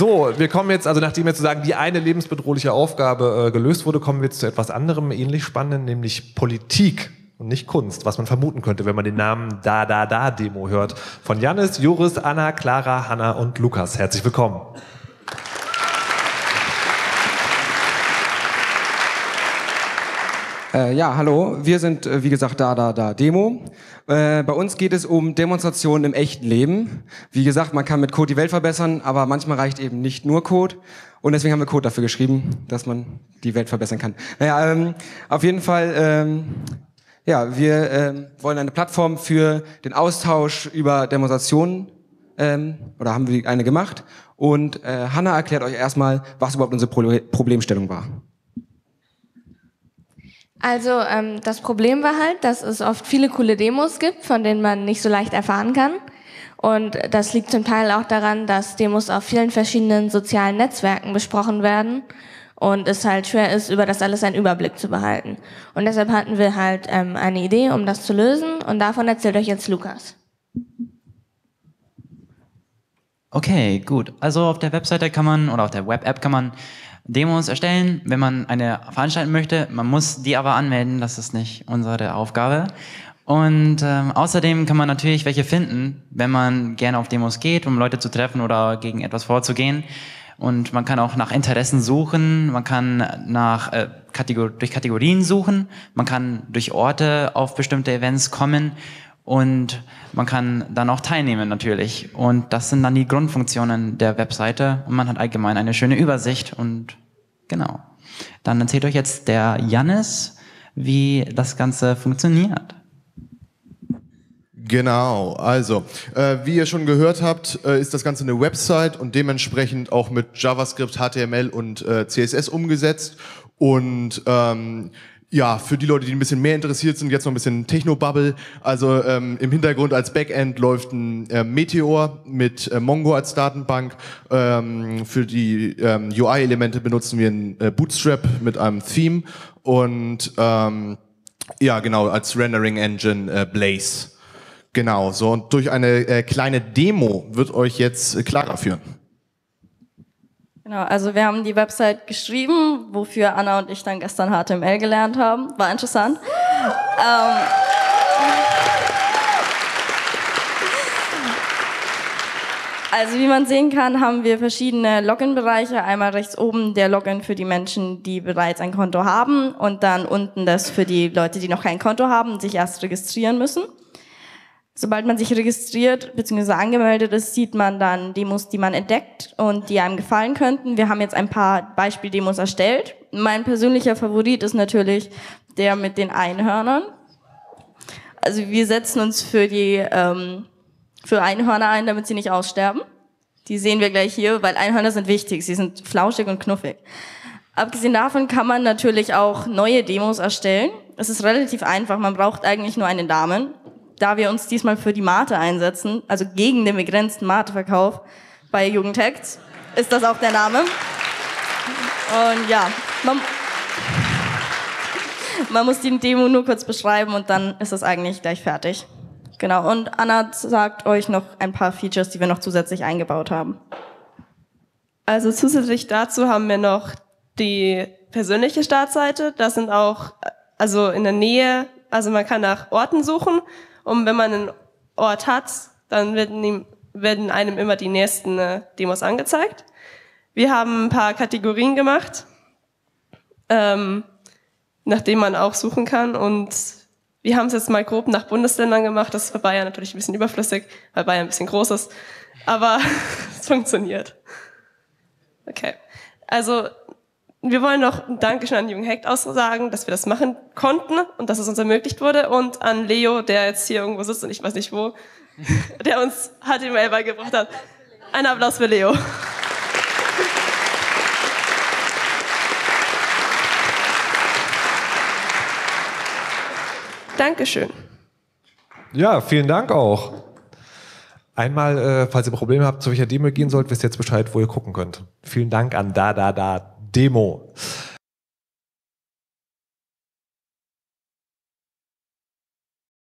So, wir kommen jetzt, also nachdem jetzt sozusagen die eine lebensbedrohliche Aufgabe äh, gelöst wurde, kommen wir jetzt zu etwas anderem, ähnlich spannendem, nämlich Politik und nicht Kunst, was man vermuten könnte, wenn man den Namen Da Da Da Demo hört. Von Janis, Joris, Anna, Clara, Hanna und Lukas. Herzlich willkommen. Äh, ja, hallo. Wir sind, äh, wie gesagt, da, da, da, Demo. Äh, bei uns geht es um Demonstrationen im echten Leben. Wie gesagt, man kann mit Code die Welt verbessern, aber manchmal reicht eben nicht nur Code. Und deswegen haben wir Code dafür geschrieben, dass man die Welt verbessern kann. Naja, ähm, auf jeden Fall, ähm, ja, wir ähm, wollen eine Plattform für den Austausch über Demonstrationen, ähm, oder haben wir eine gemacht. Und äh, Hanna erklärt euch erstmal, was überhaupt unsere Pro Problemstellung war. Also ähm, das Problem war halt, dass es oft viele coole Demos gibt, von denen man nicht so leicht erfahren kann. Und das liegt zum Teil auch daran, dass Demos auf vielen verschiedenen sozialen Netzwerken besprochen werden und es halt schwer ist, über das alles einen Überblick zu behalten. Und deshalb hatten wir halt ähm, eine Idee, um das zu lösen und davon erzählt euch jetzt Lukas. Okay, gut. Also auf der Webseite kann man oder auf der Web-App kann man Demos erstellen, wenn man eine veranstalten möchte. Man muss die aber anmelden, das ist nicht unsere Aufgabe. Und ähm, außerdem kann man natürlich welche finden, wenn man gerne auf Demos geht, um Leute zu treffen oder gegen etwas vorzugehen. Und man kann auch nach Interessen suchen, man kann nach äh, Kategor durch Kategorien suchen, man kann durch Orte auf bestimmte Events kommen und man kann dann auch teilnehmen natürlich. Und das sind dann die Grundfunktionen der Webseite und man hat allgemein eine schöne Übersicht und genau. Dann erzählt euch jetzt der Jannis, wie das Ganze funktioniert. Genau, also äh, wie ihr schon gehört habt, äh, ist das Ganze eine Website und dementsprechend auch mit JavaScript, HTML und äh, CSS umgesetzt. Und ähm, ja, für die Leute, die ein bisschen mehr interessiert sind, jetzt noch ein bisschen Techno-Bubble. Also ähm, im Hintergrund als Backend läuft ein äh, Meteor mit äh, Mongo als Datenbank. Ähm, für die ähm, UI-Elemente benutzen wir ein äh, Bootstrap mit einem Theme und ähm, ja, genau, als Rendering-Engine äh, Blaze. Genau, so und durch eine äh, kleine Demo wird euch jetzt äh, Clara führen. Genau, also wir haben die Website geschrieben, wofür Anna und ich dann gestern HTML gelernt haben. War interessant. ähm, also wie man sehen kann, haben wir verschiedene Login-Bereiche. Einmal rechts oben der Login für die Menschen, die bereits ein Konto haben und dann unten das für die Leute, die noch kein Konto haben sich erst registrieren müssen. Sobald man sich registriert bzw. angemeldet ist, sieht man dann Demos, die man entdeckt und die einem gefallen könnten. Wir haben jetzt ein paar Beispiel-Demos erstellt. Mein persönlicher Favorit ist natürlich der mit den Einhörnern. Also wir setzen uns für die ähm, für Einhörner ein, damit sie nicht aussterben. Die sehen wir gleich hier, weil Einhörner sind wichtig. Sie sind flauschig und knuffig. Abgesehen davon kann man natürlich auch neue Demos erstellen. Es ist relativ einfach. Man braucht eigentlich nur einen Damen da wir uns diesmal für die Mate einsetzen, also gegen den begrenzten Mateverkauf bei Jugendtext, ist das auch der Name. Und ja, man, man muss die Demo nur kurz beschreiben und dann ist es eigentlich gleich fertig. Genau, und Anna sagt euch noch ein paar Features, die wir noch zusätzlich eingebaut haben. Also zusätzlich dazu haben wir noch die persönliche Startseite. Das sind auch, also in der Nähe, also man kann nach Orten suchen und wenn man einen Ort hat, dann werden, ihm, werden einem immer die nächsten äh, Demos angezeigt. Wir haben ein paar Kategorien gemacht, ähm, nach denen man auch suchen kann. Und wir haben es jetzt mal grob nach Bundesländern gemacht. Das ist für Bayern natürlich ein bisschen überflüssig, weil Bayern ein bisschen groß ist. Aber es funktioniert. Okay. Also wir wollen noch ein Dankeschön an Jürgen Hecht aussagen, dass wir das machen konnten und dass es uns ermöglicht wurde und an Leo, der jetzt hier irgendwo sitzt und ich weiß nicht wo, der uns HTML beigebracht hat. Ein Applaus für Leo. Dankeschön. Ja, vielen Dank auch. Einmal, äh, falls ihr Probleme habt, zu welcher Demo gehen sollt, wisst ihr jetzt Bescheid, wo ihr gucken könnt. Vielen Dank an da, da, da, Demo.